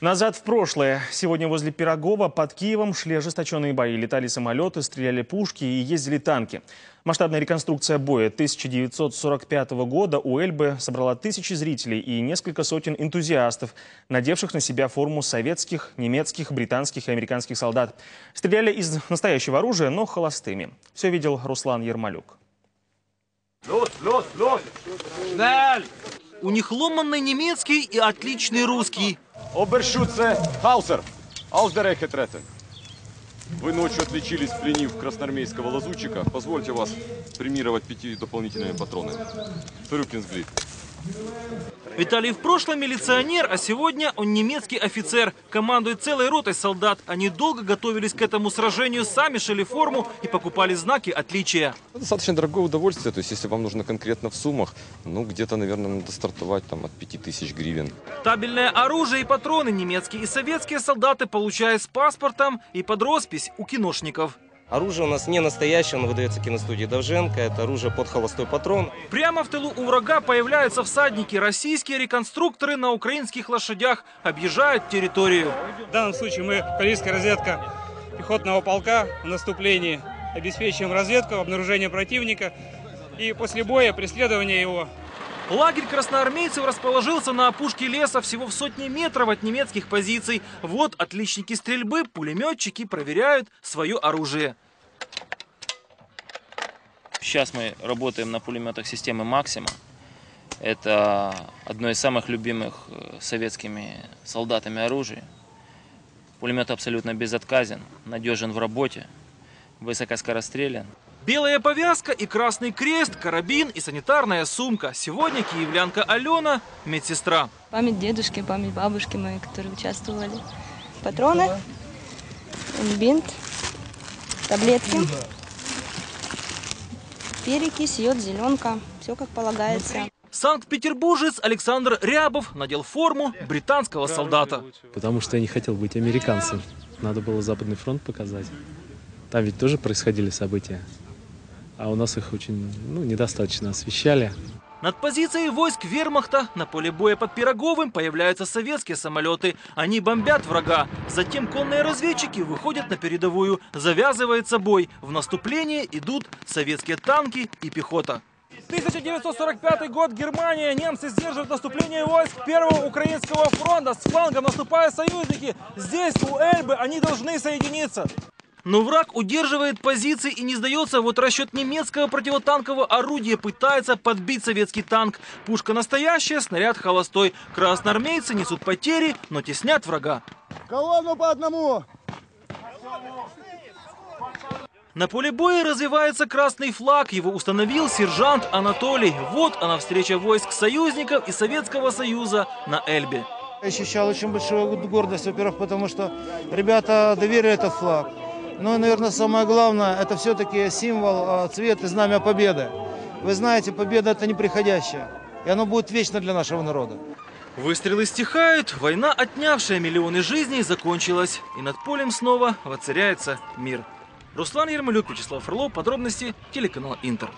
Назад в прошлое. Сегодня возле Пирогова под Киевом шли ожесточенные бои. Летали самолеты, стреляли пушки и ездили танки. Масштабная реконструкция боя 1945 года у Эльбы собрала тысячи зрителей и несколько сотен энтузиастов, надевших на себя форму советских, немецких, британских и американских солдат. Стреляли из настоящего оружия, но холостыми. Все видел Руслан Ермолюк. У них ломанный немецкий и отличный русский. Обершутце Хаусер. Аусдерехе трете. Вы ночью отличились, пленив красноармейского лазутчика. Позвольте вас премировать пяти дополнительными патронами. Ферюкинсглит. Виталий в прошлом милиционер, а сегодня он немецкий офицер. Командует целой ротой солдат. Они долго готовились к этому сражению, сами шили форму и покупали знаки отличия. Достаточно дорогое удовольствие, то есть если вам нужно конкретно в суммах, ну где-то, наверное, надо стартовать там от 5000 гривен. Табельное оружие и патроны немецкие и советские солдаты получают с паспортом и под роспись у киношников. Оружие у нас не настоящее, оно выдается киностудии Довженко. Это оружие под холостой патрон. Прямо в тылу у врага появляются всадники. Российские реконструкторы на украинских лошадях объезжают территорию. В данном случае мы, корейская разведка пехотного полка в наступлении, обеспечиваем разведку, обнаружение противника и после боя преследование его. Лагерь красноармейцев расположился на опушке леса всего в сотне метров от немецких позиций. Вот отличники стрельбы, пулеметчики проверяют свое оружие. Сейчас мы работаем на пулеметах системы «Максима». Это одно из самых любимых э, советскими солдатами оружий. Пулемет абсолютно безотказен, надежен в работе, высокоскорострелен. Белая повязка и красный крест, карабин и санитарная сумка. Сегодня киевлянка Алена – медсестра. Память дедушки, память бабушки моей, которые участвовали. Патроны, бинт, таблетки, перекись, йод, зеленка. Все как полагается. Санкт-Петербуржец Александр Рябов надел форму британского солдата. Потому что я не хотел быть американцем. Надо было Западный фронт показать. Там ведь тоже происходили события. А у нас их очень ну, недостаточно освещали. Над позицией войск вермахта на поле боя под Пироговым появляются советские самолеты. Они бомбят врага. Затем конные разведчики выходят на передовую. Завязывается бой. В наступление идут советские танки и пехота. 1945 год, Германия. Немцы сдерживают наступление войск Первого Украинского фронта. С флангом наступают союзники. Здесь, у Эльбы, они должны соединиться. Но враг удерживает позиции и не сдается. Вот расчет немецкого противотанкового орудия пытается подбить советский танк. Пушка настоящая, снаряд холостой. Красноармейцы несут потери, но теснят врага. Колонну по одному! На поле боя развивается красный флаг. Его установил сержант Анатолий. Вот она встреча войск союзников и Советского Союза на Эльбе. Я ощущал очень большую гордость, во-первых, потому что ребята доверили этот флаг. Но, наверное, самое главное, это все-таки символ, цвет и знамя победы. Вы знаете, победа это неприходящая, и оно будет вечно для нашего народа. Выстрелы стихают, война, отнявшая миллионы жизней, закончилась. И над полем снова воцаряется мир. Руслан Ермолюк, Вячеслав Фролов, подробности, телеканал Интер.